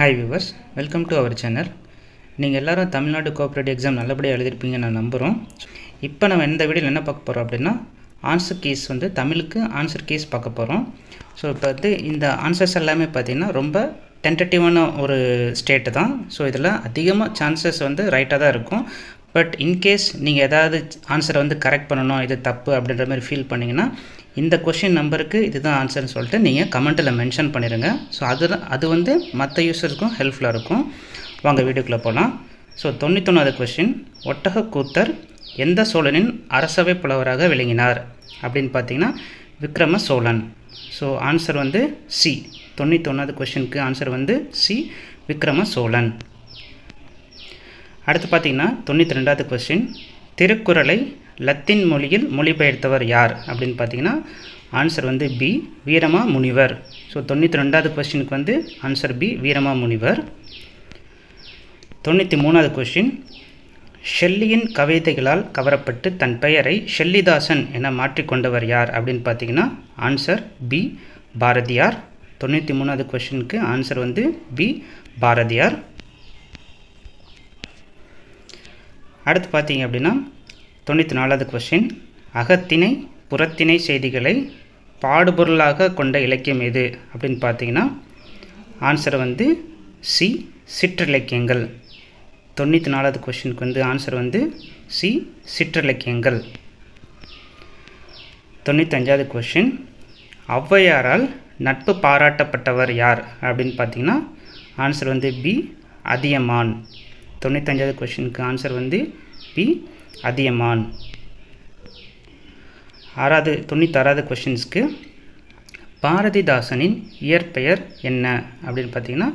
Hi viewers welcome to our channel நீங்கள் எல்லாரும் Tamil Nadu cooperative exam நல்லபடியாக எழுதிருப்பீங்க நான் நம்புகிறோம் இப்போ நம்ம இந்த வீடியோவில் என்ன பார்க்க போகிறோம் அப்படின்னா ஆன்சர் கீஸ் வந்து தமிழுக்கு ஆன்சர் கீஸ் பார்க்க போகிறோம் ஸோ இப்போ வந்து இந்த ஆன்சர்ஸ் எல்லாமே பார்த்திங்கன்னா ரொம்ப டென்டேட்டிவான ஒரு ஸ்டேட்டு தான். ஸோ இதில் அதிகமாக சான்சஸ் வந்து ரைட்டாக தான் இருக்கும். பட் இன்கேஸ் நீங்கள் ஏதாவது ஆன்சரை வந்து கரெக்ட் பண்ணணும் இது தப்பு அப்படின்ற மாதிரி ஃபீல் பண்ணிங்கன்னா இந்த கொஷின் நம்பருக்கு இதுதான் ஆன்சர்னு சொல்லிட்டு நீங்கள் கமெண்ட்டில் மென்ஷன் பண்ணிடுங்க ஸோ அது அது வந்து மற்ற யூஸருக்கும் ஹெல்ப்ஃபுல்லாக இருக்கும். வாங்க வீடியோக்குள்ளே போகலாம் ஸோ தொண்ணூத்தொன்னாவது கொஷின் ஒட்டக கூத்தர் எந்த சோழனின் அரசவை புலவராக விளங்கினார்? அப்படின்னு பார்த்தீங்கன்னா விக்ரம சோழன். ஸோ ஆன்சர் வந்து சி தொண்ணூத்தொன்னாவது கொஷினுக்கு ஆன்சர் வந்து சி விக்ரம சோழன். அடுத்து பார்த்தீங்கன்னா தொண்ணூற்றி ரெண்டாவது கொஸ்டின் திருக்குறளை லத்தீன் மொழியில் மொழிபெயர்த்தவர் யார் அப்படின்னு பார்த்தீங்கன்னா ஆன்சர் வந்து பி வீரமா முனிவர் ஸோ தொண்ணூற்றி ரெண்டாவது கொஸ்டினுக்கு வந்து ஆன்சர் பி வீரமா முனிவர் தொண்ணூற்றி மூணாவது கொஸ்டின் ஷெல்லியின் கவிதைகளால் கவரப்பட்டு தன் பெயரை ஷெல்லிதாசன் என மாற்றிக்கொண்டவர் யார் அப்படின்னு பார்த்தீங்கன்னா ஆன்சர் பி பாரதியார். தொண்ணூற்றி மூணாவது கொஸ்டினுக்கு ஆன்சர் வந்து பி பாரதியார். அடுத்து பார்த்தீங்க அப்படின்னா தொண்ணூற்றி நாலாவது கொஸ்டின் அகத்திணை புறத்திணை செய்திகளை பாடுபொருளாக கொண்ட இலக்கியம் எது அப்படின்னு பார்த்தீங்கன்னா ஆன்சர் வந்து சி சிற்றிலக்கியங்கள். தொண்ணூற்றி நாலாவது கொஷினுக்கு வந்து ஆன்சர் வந்து சி சிற்றிலக்கியங்கள். தொண்ணூத்தஞ்சாவது கொஷின் ஔவையாரால் நட்பு பாராட்டப்பட்டவர் யார் அப்படின்னு பார்த்தீங்கன்னா ஆன்சர் வந்து பி அதியமான். தொண்ணூத்தஞ்சாவது கொஷினுக்கு ஆன்சர் வந்து பி அதியமான். ஆறாவது தொண்ணூத்தாறாவது கொஷின்ஸ்க்கு பாரதிதாசனின் இயற்பெயர் என்ன? அப்படின்னு பார்த்தீங்கன்னா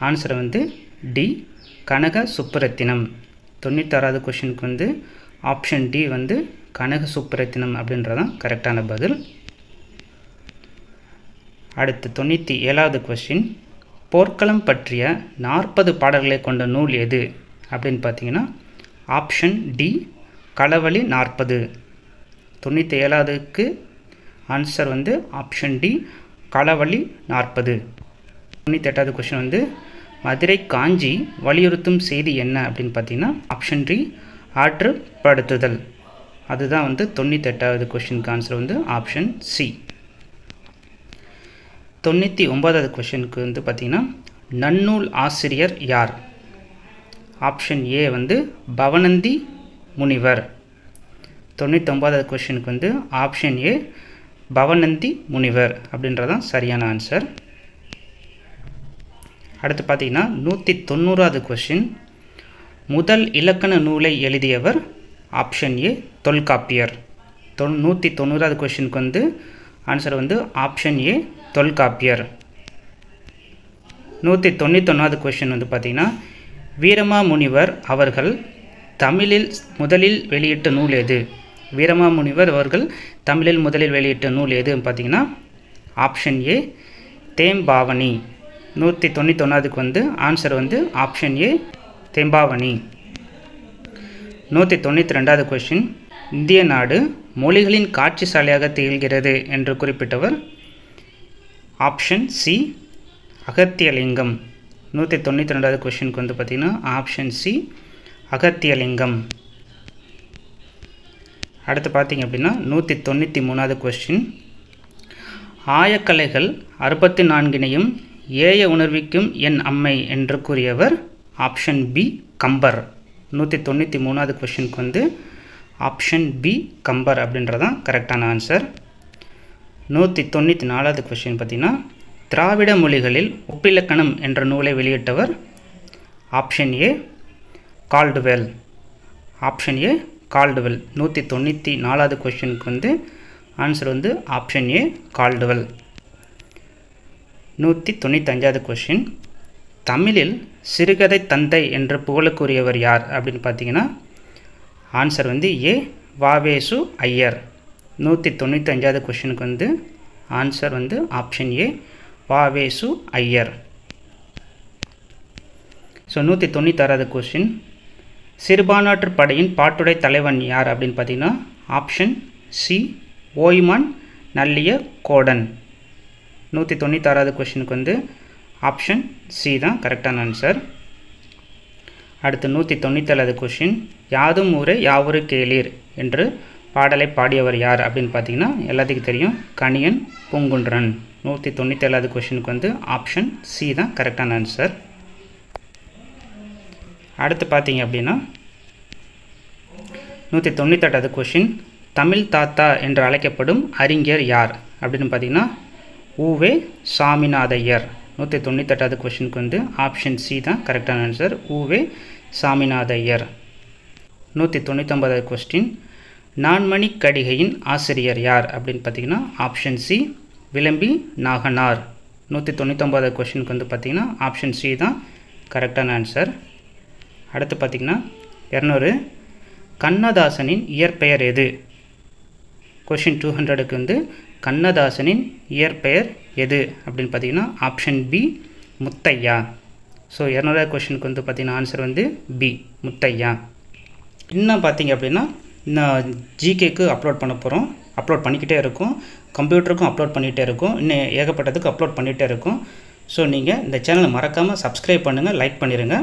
ஆன்சர் வந்து டி கனக சுப்புரத்தினம் தொண்ணூத்தாறாவது கொஷினுக்கு வந்து ஆப்ஷன் டி வந்து கனக சுப்புரத்தினம் அப்படின்றதான் கரெக்டான பதில். அடுத்து தொண்ணூற்றி ஏழாவது கொஷின் போர்க்களம் பற்றிய நாற்பது பாடல்களை கொண்ட நூல் எது? அப்படின்னு பார்த்தீங்கன்னா ஆப்ஷன் டி களவழி நாற்பது. தொண்ணூற்றி ஏழாவதுக்கு ஆன்சர் வந்து ஆப்ஷன் டி களவழி நாற்பது. தொண்ணூற்றி எட்டாவது கொஷின் வந்து மதுரை காஞ்சி வலியுறுத்தும் செய்தி என்ன? அப்படின்னு பார்த்தீங்கன்னா ஆப்ஷன் டி ஆற்றுப்படுத்துதல். அதுதான் வந்து தொண்ணூற்றி எட்டாவது கொஷினுக்கு ஆன்சர் வந்து ஆப்ஷன் சி. தொண்ணூற்றி ஒன்பதாவது கொஷனுக்கு வந்து பார்த்திங்கன்னா நன்னூல் ஆசிரியர் யார்? ஆப்ஷன் ஏ வந்து பவனந்தி முனிவர். தொண்ணூத்தொம்பதாவது கொஷனுக்கு வந்து ஆப்ஷன் ஏ பவனந்தி முனிவர் அப்படின்றதான் சரியான ஆன்சர் அடுத்து பார்த்திங்கன்னா நூற்றி தொண்ணூறாவது கொஷின் முதல் இலக்கண நூலை எழுதியவர் ஆப்ஷன் ஏ தொல்காப்பியர். தொ நூற்றி தொண்ணூறாவது கொஷினுக்கு வந்து ஆன்சர் வந்து ஆப்ஷன் ஏ தொல்காப்பியர் நூற்றி தொண்ணூத்தொன்னாவது கொஷின் வந்து பார்த்திங்கன்னா வீரமாமுனிவர் அவர்கள் தமிழில் முதலில் வெளியிட்ட நூல் எது? வீரமாமுனிவர் அவர்கள் தமிழில் முதலில் வெளியிட்ட நூல் எதுன்னு பார்த்தீங்கன்னா ஆப்ஷன் ஏ தேம்பாவணி. நூற்றி தொண்ணூத்தொன்னாவதுக்கு வந்து ஆன்சர் வந்து ஆப்ஷன் ஏ தேம்பாவணி. நூற்றி தொண்ணூற்றி ரெண்டாவது கொஷின் இந்திய நாடு மொழிகளின் காட்சி சாலையாக திகழ்கிறது என்று குறிப்பிட்டவர் ஆப்ஷன் சி அகத்தியலிங்கம். நூற்றி தொண்ணூற்றி ரெண்டாவது கொஷினுக்கு வந்து பார்த்திங்கன்னா ஆப்ஷன் சி அகத்தியலிங்கம். அடுத்து பார்த்திங்க அப்படின்னா நூற்றி தொண்ணூற்றி மூணாவது கொஸ்டின் ஆயக்கலைகள் அறுபத்தி நான்கினையும் ஏய உணர்விக்கும் என் அம்மை என்று கூறியவர் ஆப்ஷன் பி கம்பர். நூற்றி தொண்ணூற்றி மூணாவது கொஷினுக்கு வந்து ஆப்ஷன் பி கம்பர் அப்படின்றதான் கரெக்டான ஆன்சர். நூற்றி தொண்ணூற்றி நாலாவது கொஷின் பார்த்திங்கன்னா திராவிட மொழிகளில் ஒப்பிலக்கணம் என்ற நூலை வெளியிட்டவர் option A Caldwell. Option A Caldwell. நூற்றி தொண்ணூற்றி நாலாவது கொஷினுக்கு வந்து ஆன்சர் வந்து ஆப்ஷன் ஏ கால்டுவெல். நூற்றி தொண்ணூத்தஞ்சாவது கொஷின் தமிழில் சிறுகதை தந்தை என்று புகழுக்குரியவர் யார் அப்படின்னு பார்த்தீங்கன்னா ஆன்சர் வந்து ஏ வாவேசு ஐயர். நூற்றி தொண்ணூற்றி அஞ்சாவது கொஷினுக்கு வந்து ஆன்சர் வந்து option A Va Ve Su Aiyar. So நூற்றி தொண்ணூத்தாறாவது கொஷின் சிறுபான்மாற்று படையின் பாட்டுடை தலைவன் யார் அப்படின்னு பார்த்தீங்கன்னா ஆப்ஷன் சி ஓய்மான் நல்லிய கோடன். நூற்றி தொண்ணூத்தாறாவது கொஷினுக்கு வந்து ஆப்ஷன் சி தான் கரெக்டான ஆன்சர் அடுத்து நூற்றி தொண்ணூத்தேழாவது கொஷின் யாதும் ஊரே யாவரு கேளீர்? என்று பாடலை பாடியவர் யார் அப்படின்னு பார்த்தீங்கன்னா எல்லாத்துக்கும் தெரியும் கணியன் பூங்குன்றன். நூற்றி தொண்ணூத்தேழாவது கொஷினுக்கு வந்து ஆப்ஷன் சி தான் கரெக்டான ஆன்சர் அடுத்து பார்த்தீங்க அப்படின்னா நூற்றி தொண்ணூத்தெட்டாவது கொஷின் தமிழ் தாத்தா என்று அழைக்கப்படும் அறிஞர் யார் அப்படின்னு பார்த்தீங்கன்னா ஊவே சாமிநாதையர். நூற்றி தொண்ணூத்தெட்டாவது கொஷினுக்கு வந்து ஆப்ஷன் சி தான் கரெக்டான ஆன்சர் ஊவே சாமிநாதையர். நூற்றி தொண்ணூத்தொம்பதாவது கொஸ்டின் நான்மணி கடிகையின் ஆசிரியர் யார் அப்படின்னு பார்த்தீங்கன்னா ஆப்ஷன் சி விளம்பி நாகனார். நூற்றி தொண்ணூத்தொம்பதாவது கொஷினுக்கு வந்து பார்த்திங்கன்னா ஆப்ஷன் சி தான் கரெக்டான ஆன்சர் அடுத்து பார்த்திங்கன்னா இரநூறு. கண்ணதாசனின் இயற்பெயர் எது? கொஷின் டூ ஹண்ட்ரடுக்கு வந்து கண்ணதாசனின் இயற்பெயர் எது? அப்படின்னு பார்த்தீங்கன்னா ஆப்ஷன் பி முத்தையா. ஸோ இரநூறாவது கொஷினுக்கு வந்து பார்த்திங்கன்னா ஆன்சர் வந்து பி முத்தையா. இன்னும் பார்த்தீங்க அப்படின்னா இன்னும் ஜிகேக்கு அப்லோட் பண்ண போகிறோம் அப்லோட் பண்ணிக்கிட்டே இருக்கும். கம்ப்யூட்டருக்கும் அப்லோட் பண்ணிகிட்டே இருக்கும். இன்னும் ஏகப்பட்டதுக்கு அப்லோட் பண்ணிகிட்டே இருக்கும். ஸோ நீங்கள் இந்த சேனலை மறக்காமல் சப்ஸ்கிரைப் பண்ணுங்கள் லைக் பண்ணிடுங்க